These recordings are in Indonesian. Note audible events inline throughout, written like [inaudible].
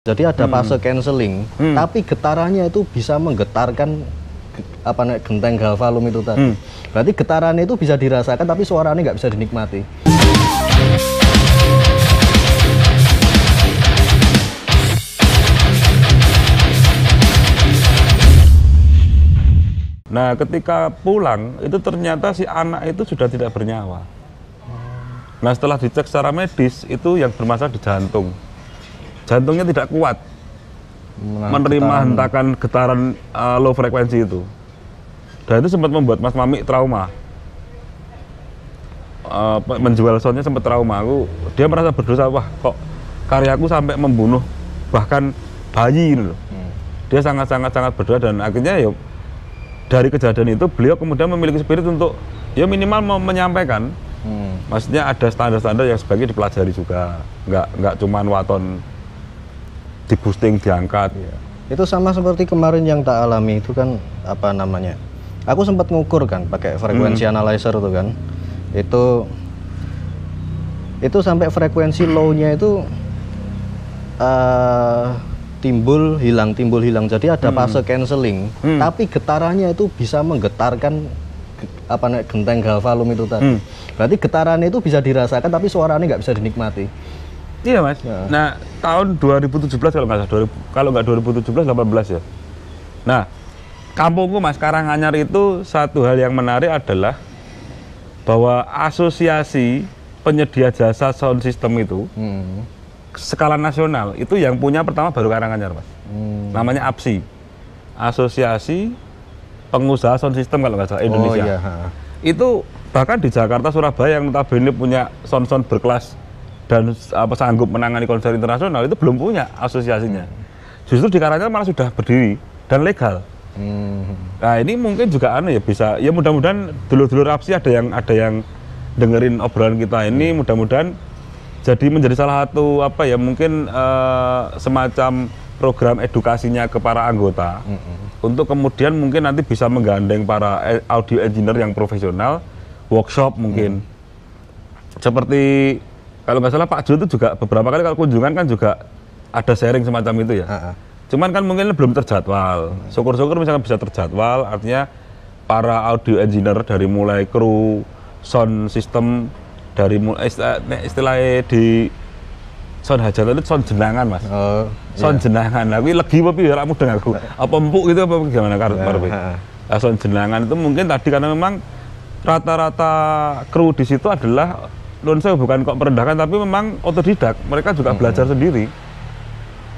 Jadi ada fase cancelling, Hmm. tapi getarannya itu bisa menggetarkan ge- apa namanya genteng galvalum itu tadi. Hmm. Berarti getarannya itu bisa dirasakan, tapi suaranya nggak bisa dinikmati. Nah, ketika pulang itu ternyata si anak itu sudah tidak bernyawa. Nah, setelah dicek secara medis itu yang bermasalah di jantung. Jantungnya tidak kuat Menahan menerima getaran. hentakan getaran uh, low frekuensi itu. Dan itu sempat membuat Mas Mami trauma. Uh, menjual soundnya sempat trauma. Aku dia merasa berdosa wah kok karyaku sampai membunuh bahkan bayi gitu loh. Hmm. Dia sangat-sangat sangat berdoa dan akhirnya ya dari kejadian itu beliau kemudian memiliki spirit untuk ya minimal mau menyampaikan Hmm. maksudnya ada standar-standar yang sebaiknya dipelajari juga nggak nggak cuman waton di boosting diangkat Iya. Itu sama seperti kemarin yang tak alami itu kan apa namanya? Aku sempat ngukur kan pakai frekuensi Hmm. analyzer itu kan. Itu itu sampai frekuensi low-nya itu eh, timbul hilang timbul hilang. Jadi ada fase cancelling, Hmm. tapi getarannya itu bisa menggetarkan ge- apa genteng galvalum itu tadi. Hmm. Berarti getarannya itu bisa dirasakan, tapi suaranya nggak bisa dinikmati. Iya mas Ya. nah tahun 2017 kalau nggak salah 2000 kalau nggak 2017 18 ya nah kampungku mas Karanganyar itu satu hal yang menarik adalah bahwa asosiasi penyedia jasa sound system itu Hmm. skala nasional itu yang punya pertama baru Karanganyar mas Hmm. namanya APSI Asosiasi Pengusaha Sound System kalau nggak salah Indonesia Oh iya. itu bahkan di Jakarta Surabaya yang notabene punya sound-sound berkelas dan apa sanggup menangani konser internasional itu belum punya asosiasinya. Justru di Karanganyar malah sudah berdiri dan legal. Hmm. nah ini mungkin juga aneh ya bisa ya mudah-mudahan dulur-dulur APSI ada yang ada yang dengerin obrolan kita ini. Mudah-mudahan jadi menjadi salah satu apa ya mungkin eh, semacam program edukasinya ke para anggota. Untuk kemudian mungkin nanti bisa menggandeng para e- audio engineer yang profesional workshop mungkin. Seperti kalau nggak salah Pak Jo itu juga beberapa kali kalau kunjungan kan juga ada sharing semacam itu ya Ha-ha. Cuman kan mungkin belum terjadwal. Syukur-syukur misalkan bisa terjadwal, artinya para audio engineer dari mulai kru, sound system, dari mulai istilah, istilahnya di sound hajatan itu sound jenangan mas. Oh, Sound jenangan, aku lagi apa ya ramu dengan aku. Apa empuk gitu apa gimana kar Marwe? ha. Nah, sound jenangan itu mungkin tadi karena memang rata-rata kru di situ adalah saya bukan kok merendahkan tapi memang otodidak. Mereka juga belajar sendiri.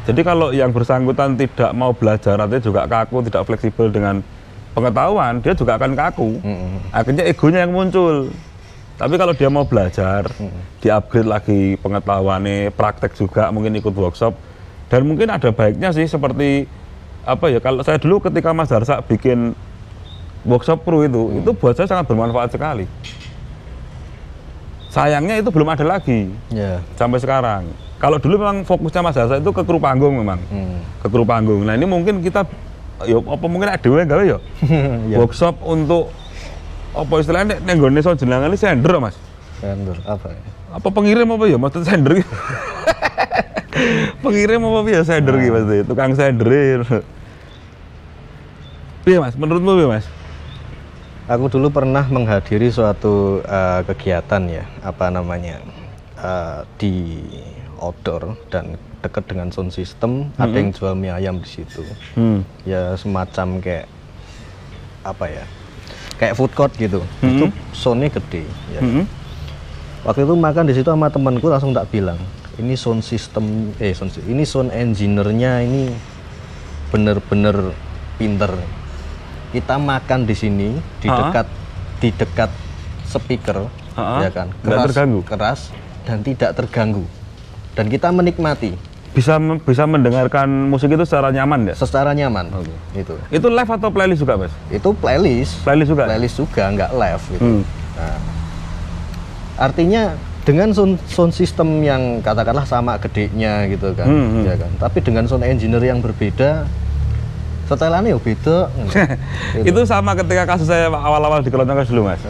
Jadi kalau yang bersangkutan tidak mau belajar artinya juga kaku tidak fleksibel dengan pengetahuan dia juga akan kaku. Mm-mm. akhirnya egonya yang muncul. Tapi kalau dia mau belajar di-upgrade lagi pengetahuannya praktek juga mungkin ikut workshop. Dan mungkin ada baiknya sih seperti apa ya kalau saya dulu ketika Mas Darsa bikin workshop pro itu itu buat saya sangat bermanfaat sekali sayangnya itu belum ada lagi Ya. sampai sekarang kalau dulu memang fokusnya Mas Darsa itu ke kru panggung memang Hmm. ke kru panggung nah ini mungkin kita ya apa mungkin ada dewe gawe ya [laughs] Ya. workshop untuk apa istilahnya nek nggone sound jenengan ini sender Mas Vendor apa ya? apa pengirim apa ya maksud sender gitu. [laughs] pengirim apa ya sender gitu maksudnya tukang senderin Iya mas, menurutmu piye mas? Aku dulu pernah menghadiri suatu eh, kegiatan ya, apa namanya eh, di outdoor dan dekat dengan sound system, ada yang jual mie ayam di situ. Hmm. Ya semacam kayak apa ya, kayak food court gitu. Itu soundnya gede. Ya. Hmm. Waktu itu makan di situ sama temanku langsung tak bilang, ini sound system, eh sound, ini sound engineer-nya ini bener-bener pinter. Kita makan di sini di Ha? dekat di dekat speaker, Ha? ya kan, Nggak terganggu? keras dan tidak terganggu. Dan kita menikmati Bisa bisa mendengarkan musik itu secara nyaman ya? secara nyaman. Itu. Itu live atau playlist juga mas? Itu playlist, Playlist juga? playlist juga nggak live gitu. Hmm. Nah, artinya dengan sound, sound system yang katakanlah sama gedenya gitu kan, Hmm, hmm. ya kan. Tapi dengan sound engineer yang berbeda, setelannya ya beda. [laughs] Itu sama ketika kasus saya awal-awal di Kelontongan dulu mas.